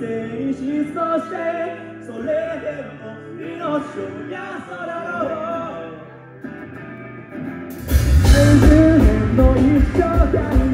そしてそれでも命を安らろ。う10年の一生が